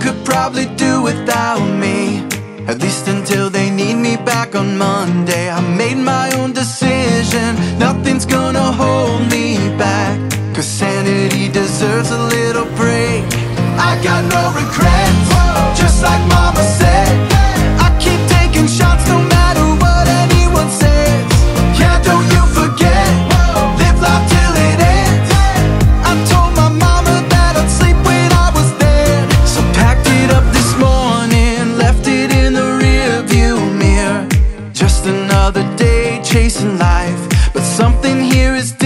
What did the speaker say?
could probably do without me, at least until then chasing life, but something here is